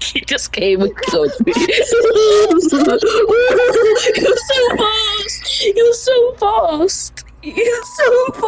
he just came and killed me. You're so fast. You're so fast. You're so fast.